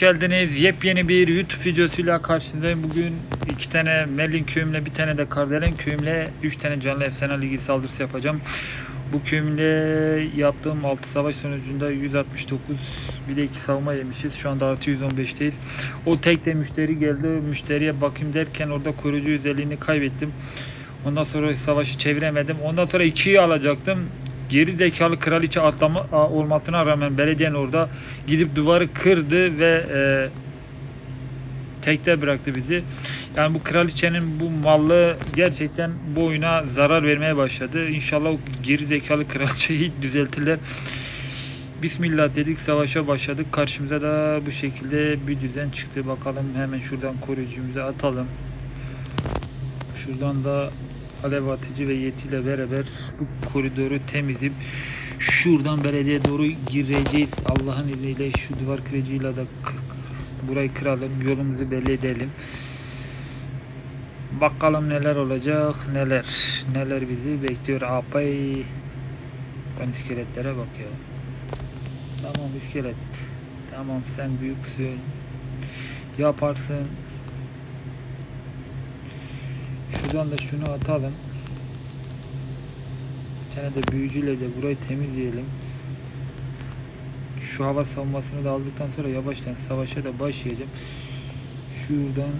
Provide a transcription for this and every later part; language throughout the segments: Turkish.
geldiniz. Yepyeni bir YouTube videosuyla karşınızdayım. Bugün iki tane Merlin köyümle bir tane de Kardelen köyümle üç tane canlı efsane ligi saldırısı yapacağım. Bu köyümle yaptığım 6 savaş sonucunda 169 bir de 2 savunma yemişiz. Şu anda artı 115 değil. O tek de müşteri geldi. Müşteriye bakayım derken orada koruyucu özelliğini kaybettim. Ondan sonra savaşı çeviremedim. Ondan sonra 2'yi alacaktım. Geri zekalı kraliçe atlama olmasına rağmen belediyenin orada gidip duvarı kırdı ve e, tekte bıraktı bizi. Yani bu kraliçenin bu mallı gerçekten bu oyuna zarar vermeye başladı. İnşallah o geri zekalı kraliçeyi düzeltirler. Bismillah dedik savaşa başladık. Karşımıza da bu şekilde bir düzen çıktı. Bakalım hemen şuradan koruyucumuzu atalım. Şuradan da alev atıcı ve yetiyle beraber bu koridoru temizleyip şuradan belediye doğru gireceğiz. Allah'ın izniyle şu duvar kırıcıyla da burayı kıralım. Yolumuzu belli edelim. Bakalım neler olacak, neler. Neler bizi bekliyor. Apay. Ben iskeletlere bak. Tamam iskelet. Tamam sen büyüksün. Yaparsın. Şuradan da şunu atalım. Bir tane de büyücüyle de burayı temizleyelim. Şu hava savunmasını da aldıktan sonra yavaştan savaşa da başlayacağım. Şuradan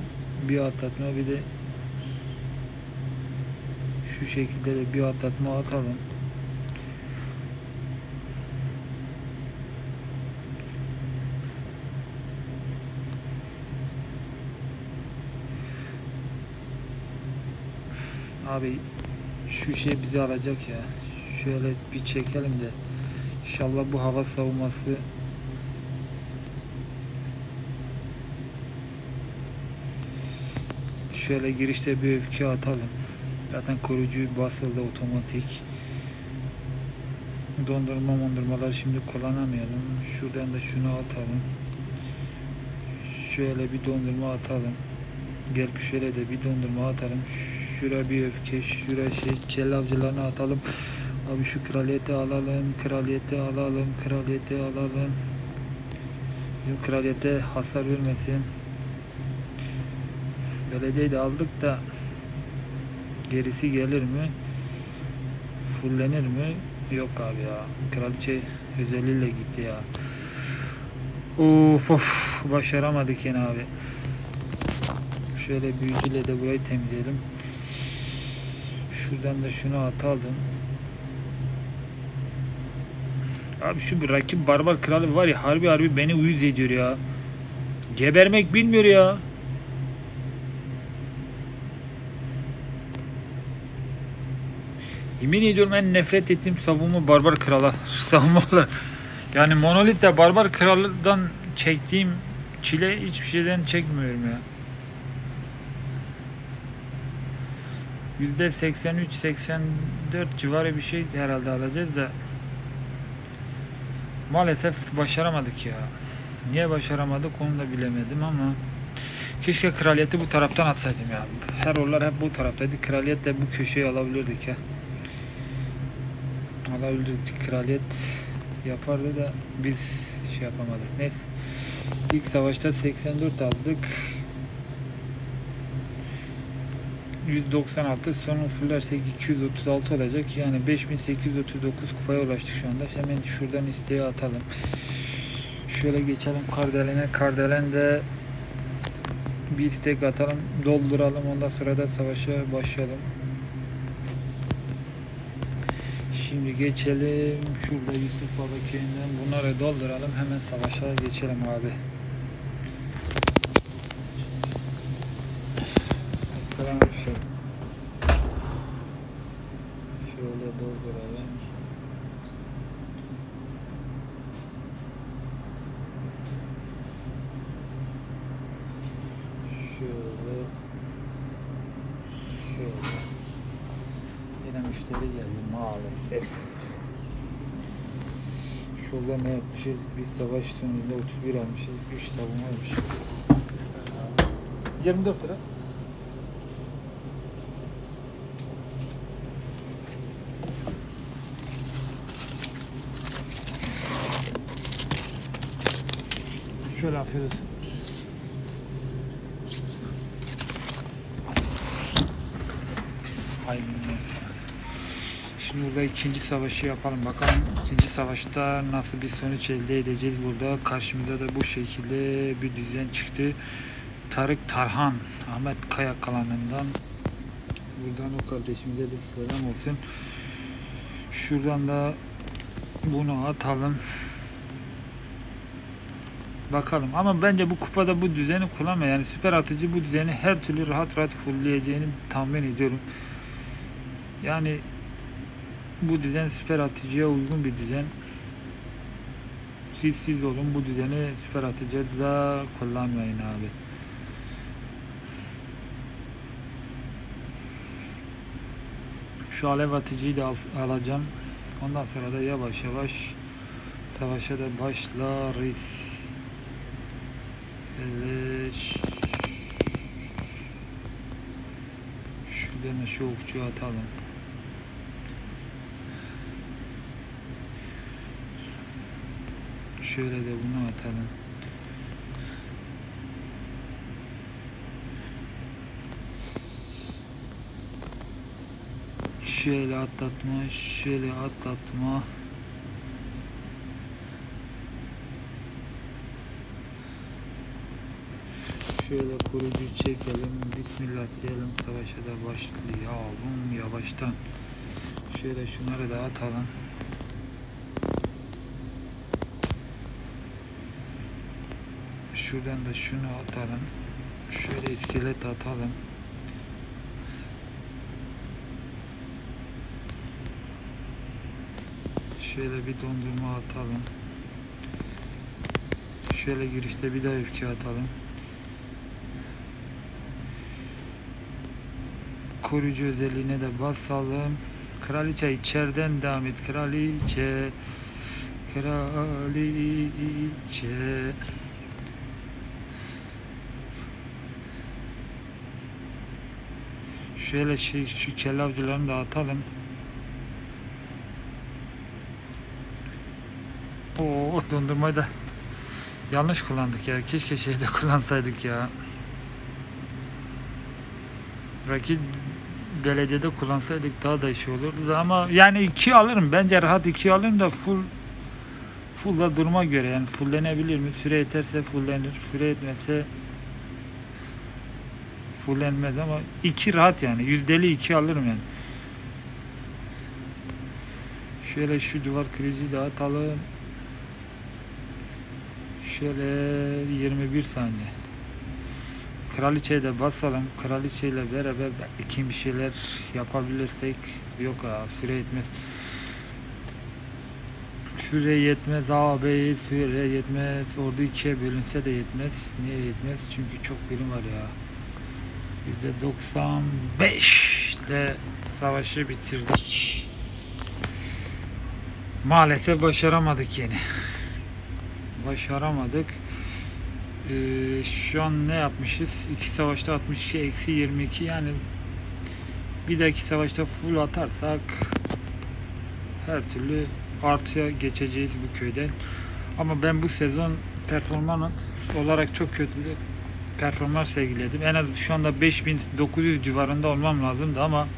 bir atlatma bir de şu şekilde de bir atlatma atalım. Abi şu şey bizi alacak ya. Şöyle bir çekelim de. İnşallah bu hava savunması Şöyle girişte bir öfke atalım. Zaten koruyucu basıldı otomatik. Dondurma mondurmaları şimdi kullanamayalım. Şuradan da şunu atalım. Şöyle bir dondurma atalım. Gel şöyle de bir dondurma atalım. Şuraya bir öfke, şuraya şey kel avcılarını atalım. Abi şu kraliyeti alalım, kraliyeti alalım, kraliyeti alalım. Bizim kraliyete hasar vermesin. Belediyeyi de aldık da gerisi gelir mi? Fullenir mi? Yok abi ya. Kraliçe özelliğiyle gitti ya. Of of başaramadık yine abi. Şöyle büyücüyle de burayı temizleyelim. Şuradan da şunu atalım. Abi şu bir rakip barbar kralı var ya harbi harbi beni uyuz ediyor ya. Gebermek bilmiyor ya. Yemin ediyorum en nefret ettiğim savunma barbar krala savunmalar. Yani monolit de barbar kraldan çektiğim çile hiçbir şeyden çekmiyorum ya. %83-84 civarı bir şey herhalde alacağız da maalesef başaramadık ya. Niye başaramadık onu da bilemedim ama keşke kraliyeti bu taraftan atsaydım ya. Her orlar hep bu taraftaydı. Kraliyet de bu köşeyi alabilirdik ya. Alabilirdik. Kraliyet yapardı da biz şey yapamadık. Neyse. İlk savaşta 84 aldık. 196 sonu fullersek 236 olacak. Yani 5839 kupaya ulaştık şu anda. Hemen şuradan isteği atalım. Şöyle geçelim Kardelen'e. Kardelen de bir istek atalım. Dolduralım. Ondan sonra da savaşa başlayalım. Şimdi geçelim. Şurada Yusuf Baba köyünden bunları dolduralım. Hemen savaşa geçelim abi. Selamünaleyküm. Şöyle dolduralım. Şöyle. Şöyle. Yine müşteri geldi maalesef. Şurada ne yapmışız? Biz savaş sonunda 31 almışız. 3 savunma almışız. 24 lira. Şöyle afiyet olsun. Hayır neyse. Şimdi burada ikinci savaşı yapalım. Bakalım ikinci savaşta nasıl bir sonuç elde edeceğiz burada. Karşımıza da bu şekilde bir düzen çıktı. Tarık Tarhan, Ahmet Kaya kalanından. Buradan o kardeşimize de selam olsun. Şuradan da bunu atalım. Bakalım ama bence bu kupada bu düzeni kullanma yani süper atıcı bu düzeni her türlü rahat rahat fullleyeceğini tahmin ediyorum. Yani bu düzen süper atıcıya uygun bir düzen. Siz siz olun bu düzeni süper atıcıda kullanmayın abi. Şu alev atıcıyı da al- alacağım. Ondan sonra da yavaş yavaş savaşa da başlarız. Evet. Şuradan da şu okçuyu atalım. Şöyle de bunu atalım. Şöyle atlatma, şöyle atlatma. Şöyle kurucu çekelim. Bismillah diyelim. Savaşa da başlayalım yavaştan. Şöyle şunları da atalım. Şuradan da şunu atalım. Şöyle iskelet atalım. Şöyle bir dondurma atalım. Şöyle girişte bir daha öfke atalım. Koruyucu özelliğine de basalım. Kraliçe içeriden devam et. Kraliçe. Kraliçe. Şöyle şey, şu kelle avcılarını da atalım. Oo dondurmayı da yanlış kullandık ya. Keşke şeyde kullansaydık ya. Belki belediyede kullansaydık daha da işi olurdu ama yani iki alırım. Bence rahat iki alırım da full full da duruma göre yani fullenebilir mi? Süre yeterse fullenir. Süre yetmezse fullenmez ama iki rahat yani. Yüzdeli iki alırım yani. Şöyle şu duvar krizi de atalım. Şöyle 21 saniye. Kraliçeyi de basalım. Kraliçeyle beraber belki bir şeyler yapabilirsek yok ha süre yetmez. Süre yetmez abi süre yetmez. Ordu ikiye bölünse de yetmez. Niye yetmez? Çünkü çok birim var ya. %95 ile savaşı bitirdik. Maalesef başaramadık yine. Başaramadık. Ee, şu an ne yapmışız? İki savaşta 62 eksi 22 yani bir dahaki savaşta full atarsak her türlü artıya geçeceğiz bu köyden. Ama ben bu sezon performans olarak çok kötü performans sergiledim. En az şu anda 5900 civarında olmam lazımdı ama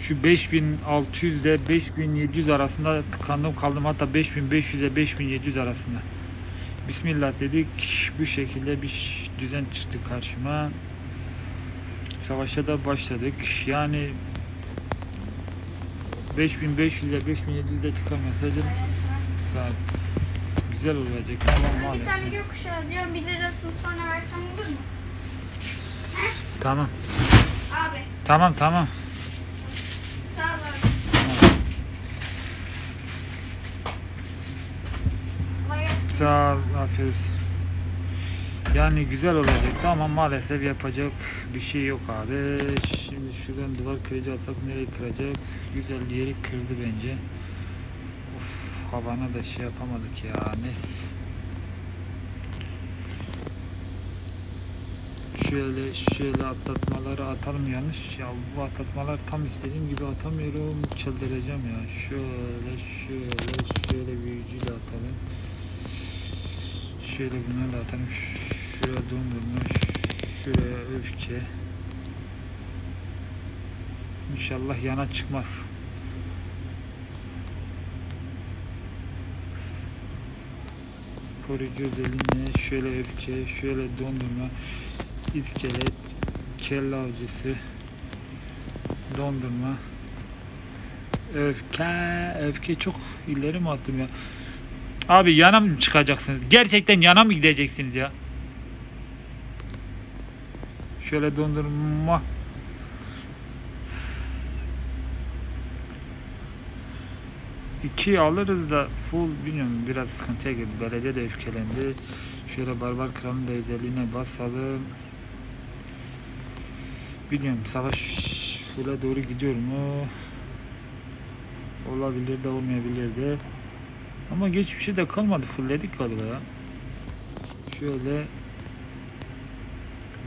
şu 5600 ile 5700 arasında tıkandım kaldım. Hatta 5500 ile 5700 arasında. Bismillah dedik. Bu şekilde bir düzen çıktı karşıma. Savaşa da başladık. Yani 5500 ile 5700 ile tıkamasaydım saat güzel olacak ama Bir maalesef. tane gökkuşağı diyorum. Bir lirasını sonra versem olur mu? Tamam. Abi. Tamam tamam. Sağ ol abi. Sağ ol, afiyet. Yani güzel olacaktı ama maalesef yapacak bir şey yok abi. Şimdi şuradan duvar kırıcı alsak nereye kıracak? Güzel yeri kırdı bence. Of havana da şey yapamadık ya. Neyse. Şöyle şöyle atlatmaları atalım yanlış ya bu atlatmalar tam istediğim gibi atamıyorum çıldıracağım ya şöyle şöyle şöyle büyücüyle atalım Şöyle bunları da atalım. Şuraya dondurma. Şuraya öfke. İnşallah yana çıkmaz. Koruyucu özelliğine şöyle öfke, şöyle dondurma, iskelet, kelle avcısı, dondurma, öfke, öfke çok ileri mi attım ya? Abi yana mı çıkacaksınız? Gerçekten yana mı gideceksiniz ya? Şöyle dondurma. İki alırız da full bilmiyorum biraz sıkıntıya girdi. Belediye de öfkelendi. Şöyle barbar kralın da özelliğine basalım. Bilmiyorum savaş full'e doğru gidiyor mu? Olabilir de olmayabilir de. Ama geç bir şey de kalmadı. Fullledik galiba ya. Şöyle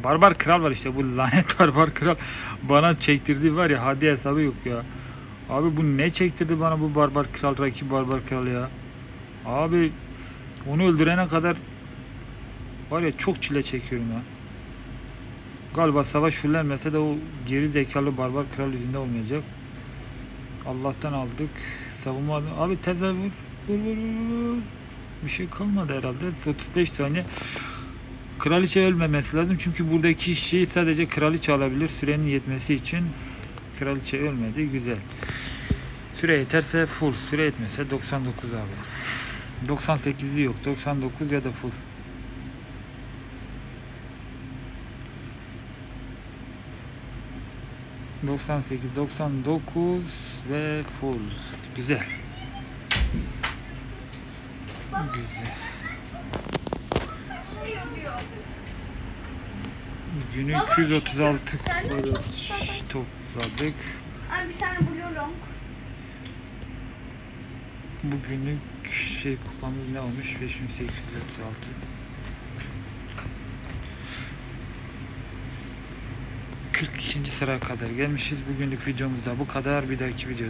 Barbar kral var işte bu lanet barbar kral bana çektirdiği var ya hadi hesabı yok ya. Abi bu ne çektirdi bana bu barbar kral rakip barbar kral ya. Abi onu öldürene kadar var ya çok çile çekiyorum ya. Galiba savaş fullenmese de o geri zekalı barbar kral yüzünde olmayacak. Allah'tan aldık. Savunma abi teze vur. Vur vur. Bir şey kalmadı herhalde. 35 saniye. Kraliçe ölmemesi lazım çünkü buradaki şey sadece kraliçe alabilir sürenin yetmesi için. Kraliçe ölmedi. Güzel. Süre yeterse full. Süre yetmese 99 abi. 98'i yok. 99 ya da full. ...98, 99 ve full. Güzel. Güzel. Günü Baba, 236 sen de barış topladın. topladık. Abi bir tane long. Bugünlük şey kupamız ne olmuş? 5836. 42. sıraya kadar gelmişiz. Bugünlük videomuz da bu kadar. Bir dahaki videoda